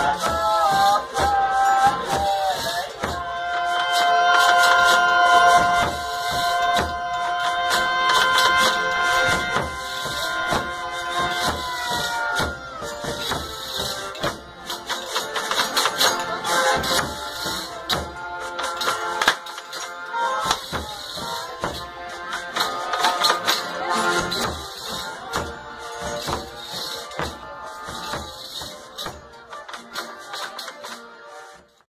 Oh.